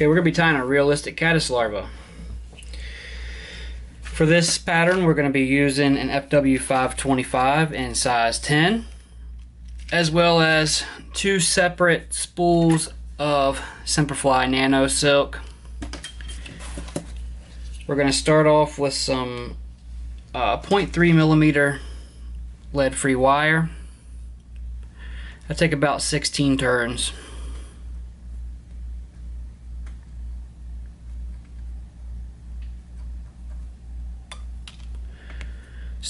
Okay, we're going to be tying a realistic caddis larva. For this pattern, we're going to be using an FW525 in size 10, as well as two separate spools of Semperfli Nano Silk. We're going to start off with some uh, 0.3 millimeter lead-free wire. I take about 16 turns.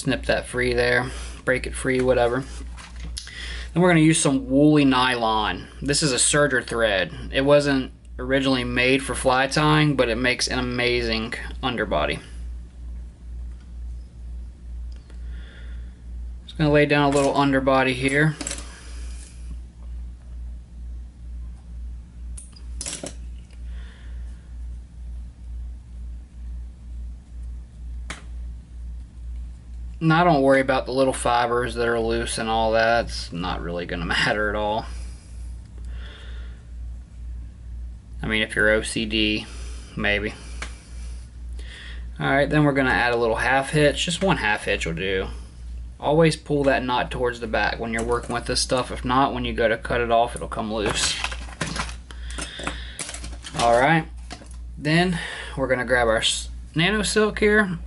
Snip that free there, break it free, whatever. Then we're going to use some woolly nylon. This is a serger thread. It wasn't originally made for fly tying, but it makes an amazing underbody. Just going to lay down a little underbody here. Now don't worry about the little fibers that are loose and all that. It's not really going to matter at all. I mean, if you're OCD, maybe. Alright, then we're going to add a little half hitch. Just one half hitch will do. Always pull that knot towards the back when you're working with this stuff. If not, when you go to cut it off, it'll come loose. Alright, then we're going to grab our nano silk here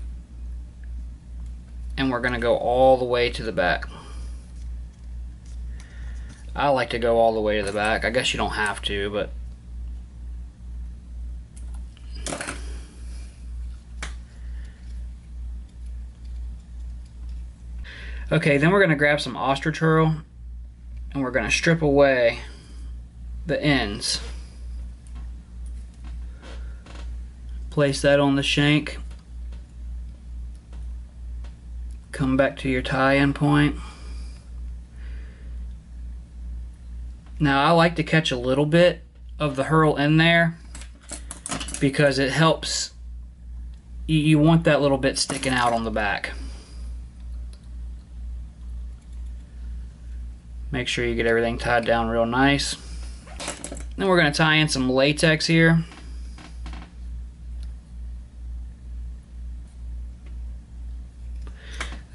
and we're going to go all the way to the back. I like to go all the way to the back. I guess you don't have to, but Okay, then we're going to grab some ostrich herl and we're going to strip away the ends. Place that on the shank come back to your tie-in point. Now I like to catch a little bit of the herl in there because it helps you, want that little bit sticking out on the back. Make sure you get everything tied down real nice. Then we're going to tie in some latex here.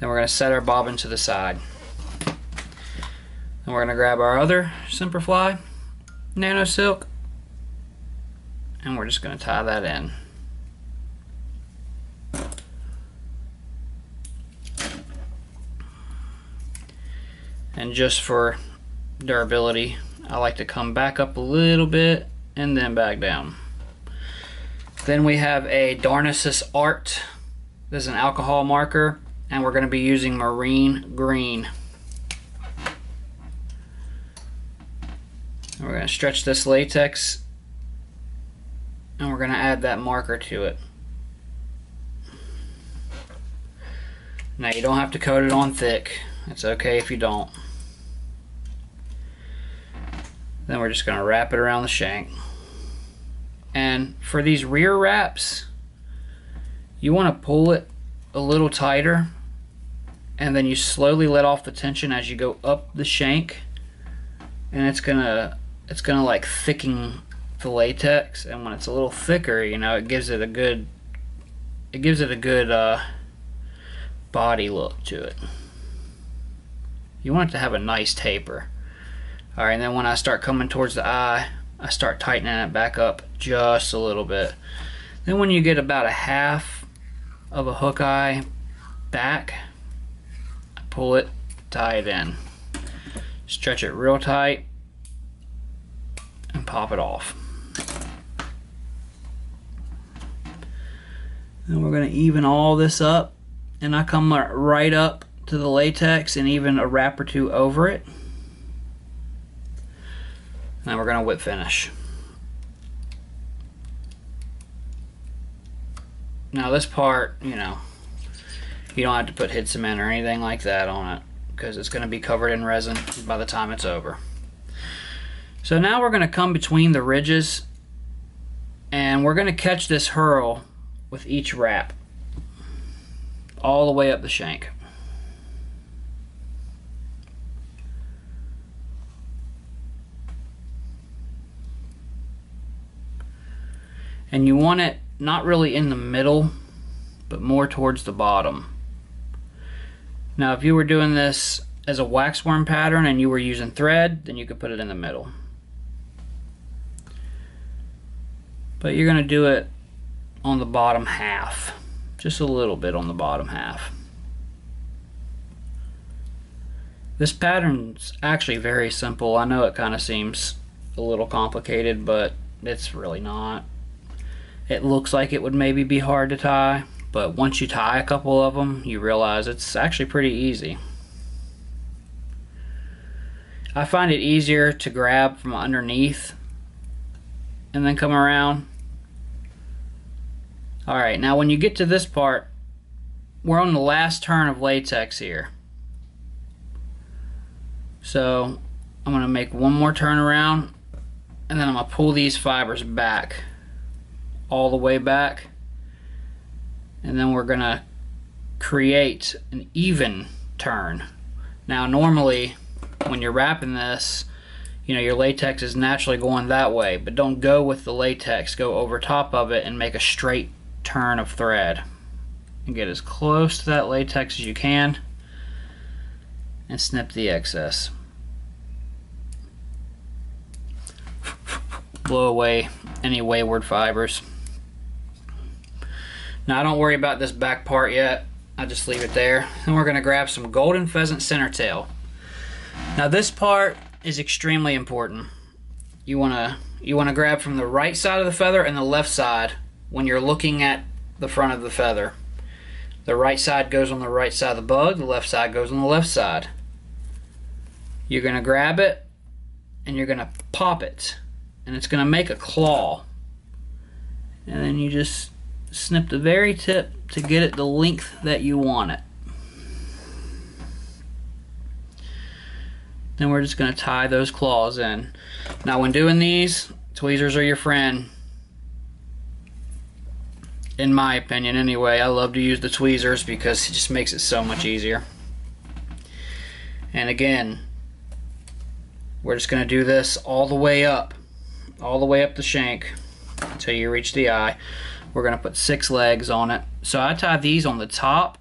Then we're going to set our bobbin to the side. Then we're going to grab our other Semperfli Nano Silk and we're just going to tie that in. And just for durability, I like to come back up a little bit and then back down. Then we have a Darnassus Art. This is an alcohol marker and we're going to be using marine green. And we're going to stretch this latex and we're going to add that marker to it. Now you don't have to coat it on thick. It's okay if you don't. Then we're just going to wrap it around the shank. And for these rear wraps, you want to pull it a little tighter and then you slowly let off the tension as you go up the shank and it's gonna it's gonna like thicken the latex and when it's a little thicker you know it gives it a good it gives it a good uh, body look to it. You want it to have a nice taper. Alright and then when I start coming towards the eye I start tightening it back up just a little bit. Then when you get about a half of a hook eye back pull it, tie it in. Stretch it real tight and pop it off. And we're going to even all this up and I come right up to the latex and even a wrap or two over it. Now we're going to whip finish. Now this part, you know, you don't have to put head cement or anything like that on it because it's going to be covered in resin by the time it's over. So now we're going to come between the ridges and we're going to catch this herl with each wrap all the way up the shank. And you want it not really in the middle, but more towards the bottom. Now, if you were doing this as a waxworm pattern and you were using thread, then you could put it in the middle. But you're going to do it on the bottom half, just a little bit on the bottom half. This pattern's actually very simple. I know it kind of seems a little complicated, but it's really not. It looks like it would maybe be hard to tie, but once you tie a couple of them, you realize it's actually pretty easy. I find it easier to grab from underneath and then come around. Alright, now when you get to this part, we're on the last turn of latex here. So I'm going to make one more turn around and then I'm going to pull these fibers back all the way back and then we're going to create an even turn. Now normally when you're wrapping this you know your latex is naturally going that way but don't go with the latex go over top of it and make a straight turn of thread and get as close to that latex as you can and snip the excess blow away any wayward fibers. Now don't worry about this back part yet. I'll just leave it there. And we're gonna grab some golden pheasant center tail. Now this part is extremely important. You wanna you wanna grab from the right side of the feather and the left side when you're looking at the front of the feather. The right side goes on the right side of the bug, the left side goes on the left side. You're gonna grab it and you're gonna pop it and it's to make a claw. And then you just snip the very tip to get it the length that you want it. Then we're just going to tie those claws in. Now when doing these, tweezers are your friend. In my opinion anyway, I love to use the tweezers because it just makes it so much easier. And again, we're just going to do this all the way up all the way up the shank until you reach the eye. We're going to put six legs on it. So I tie these on the top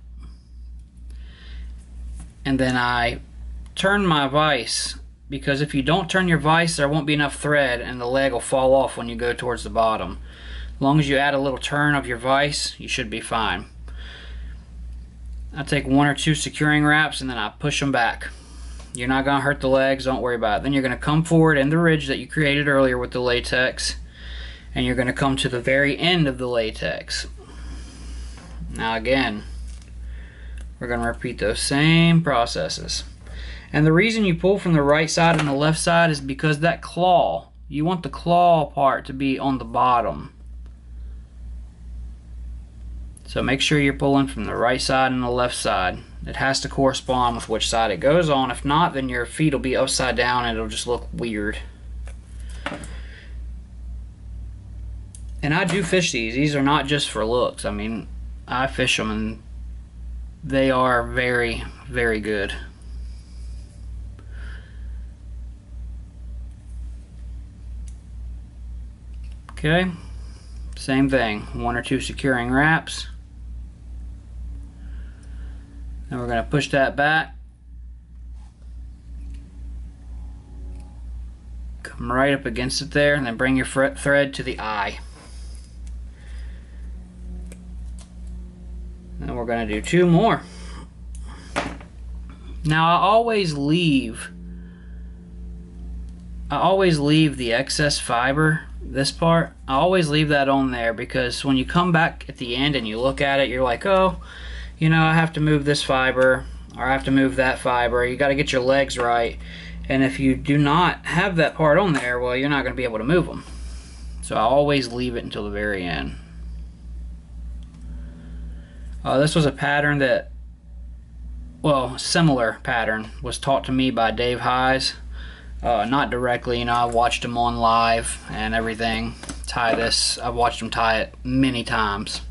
and then I turn my vise because if you don't turn your vise there won't be enough thread and the leg will fall off when you go towards the bottom. As long as you add a little turn of your vise you should be fine. I take one or two securing wraps and then I push them back. You're not going to hurt the legs, don't worry about it. Then you're going to come forward in the ridge that you created earlier with the latex, and you're going to come to the very end of the latex. Now again, we're going to repeat those same processes. And the reason you pull from the right side and the left side is because that claw, you want the claw part to be on the bottom. So make sure you're pulling from the right side and the left side. It has to correspond with which side it goes on. If not, then your feet will be upside down and it'll just look weird. And I do fish these. These are not just for looks. I mean, I fish them and they are very, very good. Okay, same thing. One or two securing wraps. Then we're going to push that back. Come right up against it there and then bring your thread to the eye. And we're going to do two more. Now I always leave I always leave the excess fiber, this part, I always leave that on there because when you come back at the end and you look at it, you're like, oh, you know, I have to move this fiber or I have to move that fiber. You got to get your legs right. And if you do not have that part on there, well, you're not going to be able to move them. So I always leave it until the very end. Uh, this was a pattern that, well, similar pattern was taught to me by Dave Heiss. Uh, not directly, you know, I watched him on live and everything. Tie this, I've watched him tie it many times.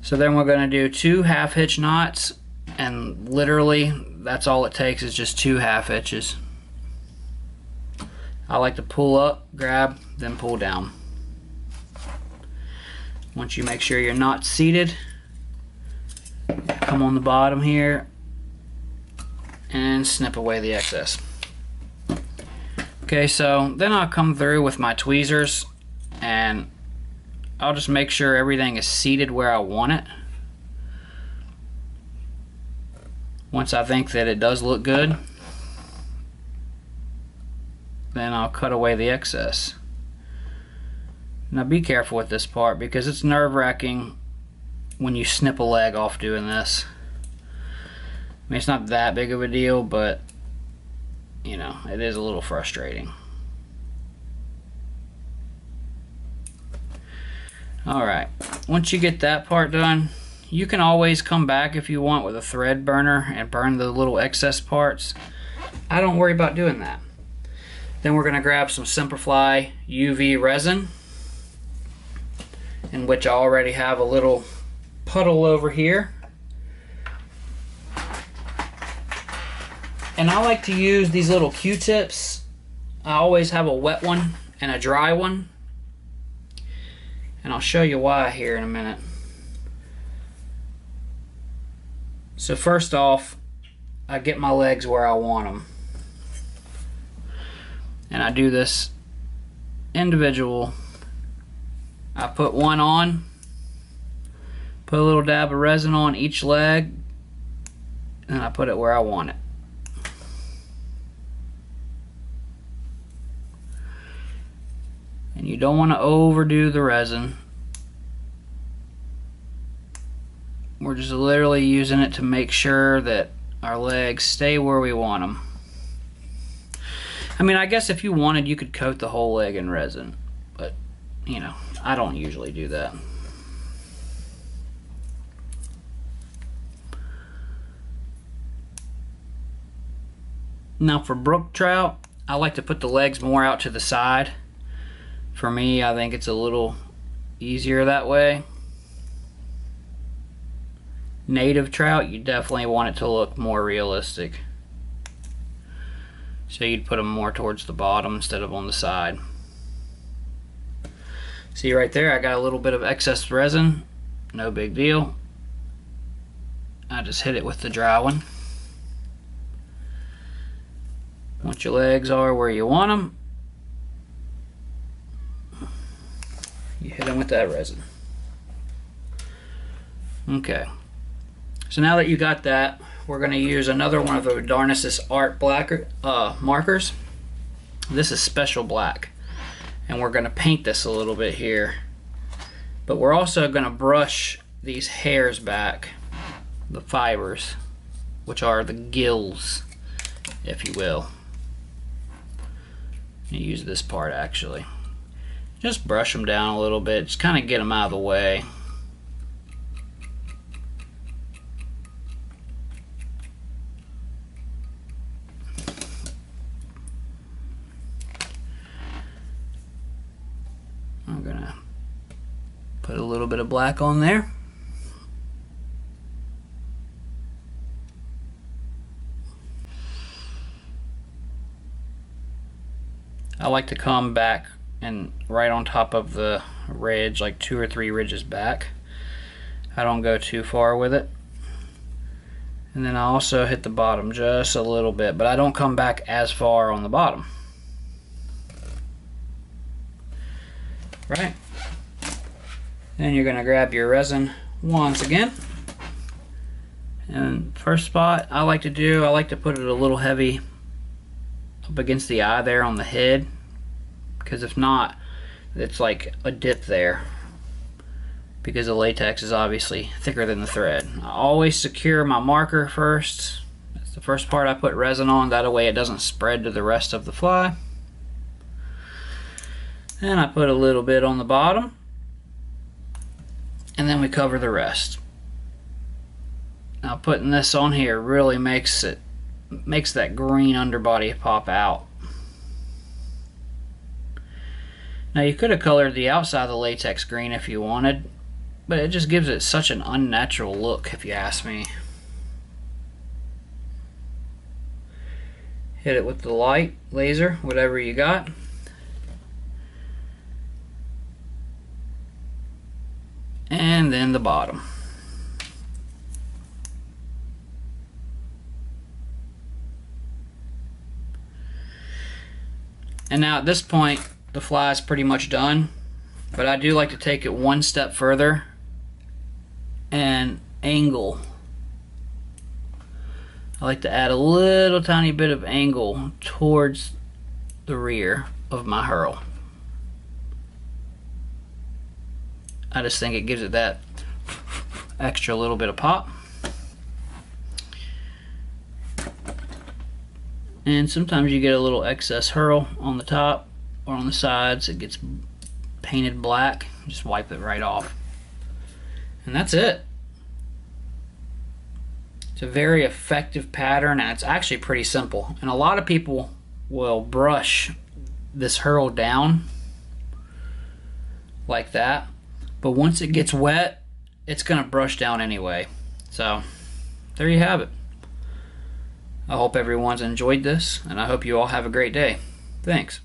So then we're going to do two half hitch knots and literally that's all it takes is just two half hitches. I like to pull up, grab, then pull down. Once you make sure you're not seated, come on the bottom here and snip away the excess. Okay, so then I'll come through with my tweezers and I'll just make sure everything is seated where I want it. Once I think that it does look good, then I'll cut away the excess. Now be careful with this part because it's nerve-wracking when you snip a leg off doing this. I mean, it's not that big of a deal, but you know, it is a little frustrating. Alright, once you get that part done, you can always come back if you want with a thread burner and burn the little excess parts. I don't worry about doing that. Then we're going to grab some Semperfli UV resin, in which I already have a little puddle over here. And I like to use these little Q-tips. I always have a wet one and a dry one. And I'll show you why here in a minute. So first off, I get my legs where I want them. And I do this individual. I put one on, put a little dab of resin on each leg, and I put it where I want it. And you don't want to overdo the resin. We're just literally using it to make sure that our legs stay where we want them. I mean, I guess if you wanted, you could coat the whole leg in resin. But, you know, I don't usually do that. Now for brook trout, I like to put the legs more out to the side for me, I think it's a little easier that way. Native trout, you definitely want it to look more realistic. So you'd put them more towards the bottom instead of on the side. See right there, I got a little bit of excess resin. No big deal. I just hit it with the dry one. Once your legs are where you want them, you hit them with that resin. Okay. So now that you got that, we're going to use another one of the Darnassus Art blacker, uh, markers. This is special black. And we're going to paint this a little bit here. But we're also going to brush these hairs back, the fibers, which are the gills, if you will. use this part actually. Just brush them down a little bit, just kind of get them out of the way. I'm gonna put a little bit of black on there. I like to come back and right on top of the ridge, like two or three ridges back. I don't go too far with it. And then I also hit the bottom just a little bit, but I don't come back as far on the bottom. Right? Then you're going to grab your resin once again. And first spot I like to do, I like to put it a little heavy up against the eye there on the head because if not it's like a dip there because the latex is obviously thicker than the thread. I always secure my marker first. That's the first part I put resin on, that way it doesn't spread to the rest of the fly. And I put a little bit on the bottom. And then we cover the rest. Now putting this on here really makes it makes that green underbody pop out. Now you could have colored the outside of the latex green if you wanted, but it just gives it such an unnatural look if you ask me. Hit it with the light, laser, whatever you got. and then the bottom. And now at this point, the fly is pretty much done, but I do like to take it one step further and angle. I like to add a little tiny bit of angle towards the rear of my herl. I just think it gives it that extra little bit of pop. And sometimes you get a little excess herl on the top or on the sides. It gets painted black. Just wipe it right off. And that's it. It's a very effective pattern and it's actually pretty simple. And a lot of people will brush this herl down like that. But once it gets wet, it's going to brush down anyway. So there you have it. I hope everyone's enjoyed this, and I hope you all have a great day. Thanks.